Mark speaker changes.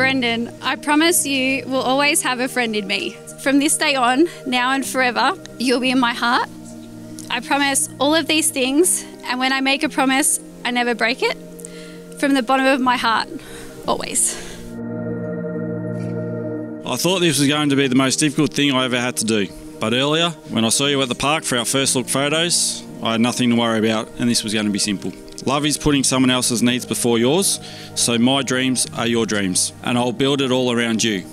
Speaker 1: Brendan, I promise you will always have a friend in me. From this day on, now and forever, you'll be in my heart. I promise all of these things, and when I make a promise, I never break it. From the bottom of my heart, always.
Speaker 2: I thought this was going to be the most difficult thing I ever had to do. But earlier, when I saw you at the park for our first look photos, I had nothing to worry about, and this was going to be simple. Love is putting someone else's needs before yours, so my dreams are your dreams, and I'll build it all around you.